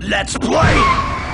Let's play!